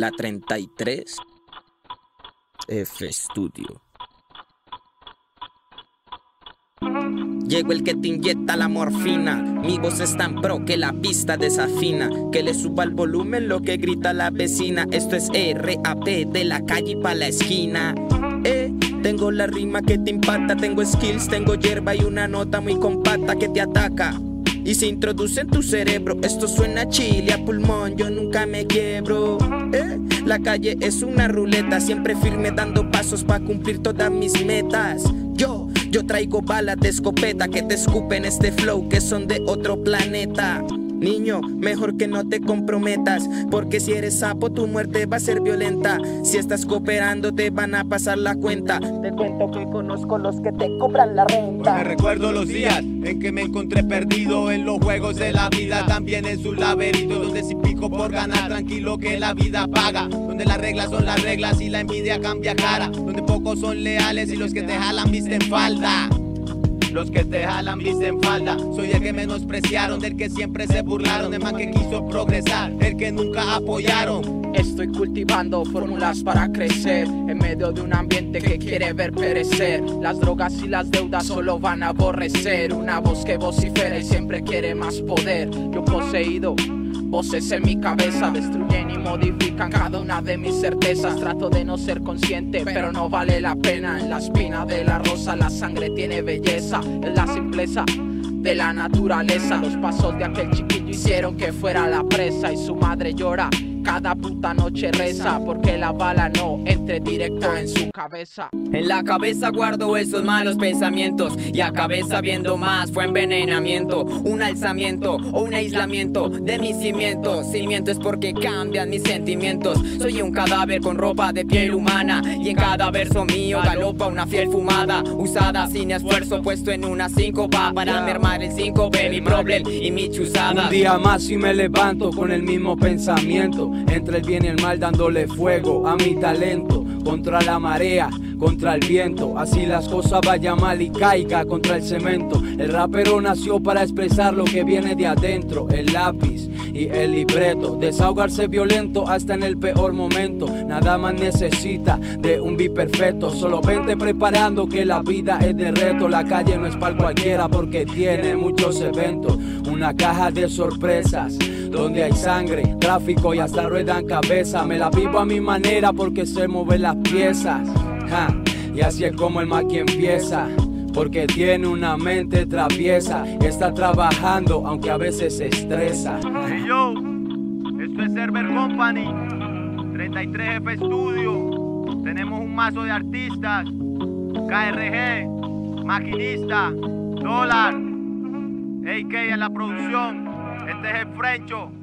La 33 F Studio. Llegó el que te inyecta la morfina. Mi voz es tan pro que la pista desafina. Que le suba el volumen lo que grita la vecina. Esto es RAP de la calle pa' la esquina. Eh, tengo la rima que te impacta. Tengo skills, tengo hierba y una nota muy compacta que te ataca. Y se introduce en tu cerebro. Esto suena chile a pulmón, yo nunca me quiebro. Eh, la calle es una ruleta, siempre firme dando pasos para cumplir todas mis metas. Yo yo traigo balas de escopeta que te escupen este flow que son de otro planeta. Niño, mejor que no te comprometas, porque si eres sapo tu muerte va a ser violenta. Si estás cooperando te van a pasar la cuenta. Te cuento que conozco los que te cobran la renta. me recuerdo los días en que me encontré perdido en los juegos de la vida, también en su laberinto, donde si pico por ganar, tranquilo que la vida paga, donde las reglas son las reglas y la envidia cambia cara, donde pocos son leales y los que te jalan visten falda. Los que te jalan visten falda. Soy el que menospreciaron, del que siempre se burlaron, el man que quiso progresar, el que nunca apoyaron. Estoy cultivando fórmulas para crecer en medio de un ambiente que quiere ver perecer. Las drogas y las deudas solo van a aborrecer. Una voz que vocifera y siempre quiere más poder. Yo poseído Voces en mi cabeza destruyen y modifican cada una de mis certezas. Trato de no ser consciente, pero no vale la pena. En la espina de la rosa la sangre tiene belleza, es la simpleza de la naturaleza. Los pasos de aquel chiquillo hicieron que fuera la presa y su madre llora cada puta noche reza porque la bala no entre directo en su cabeza. En la cabeza guardo esos malos pensamientos y a cabeza viendo más fue envenenamiento, un alzamiento o un aislamiento de mis cimientos. Cimiento es porque cambian mis sentimientos. Soy un cadáver con ropa de piel humana y en cada verso mío galopa una fiel fumada usada sin esfuerzo puesto en una síncopa para mermar el 5 mi problem y mi chuzada. Un día más y me levanto con el mismo pensamiento entre el bien y el mal dándole fuego a mi talento. Contra la marea, contra el viento. Así las cosas vayan mal y caiga contra el cemento. El rapero nació para expresar lo que viene de adentro. El lápiz y el libreto. Desahogarse violento hasta en el peor momento. Nada más necesita de un beat perfecto. Solo vente preparando que la vida es de reto. La calle no es para cualquiera porque tiene muchos eventos. Una caja de sorpresas donde hay sangre, tráfico y hasta ruedan cabeza. Me la vivo a mi manera porque sé mover las piezas. Y así es como el maqui empieza. Porque tiene una mente traviesa, está trabajando aunque a veces se estresa. Hey yo, esto es Server Company, 33F Studio. Tenemos un mazo de artistas, KRG, Maquinista, Dólar, AK en la producción. Este es el Frencho.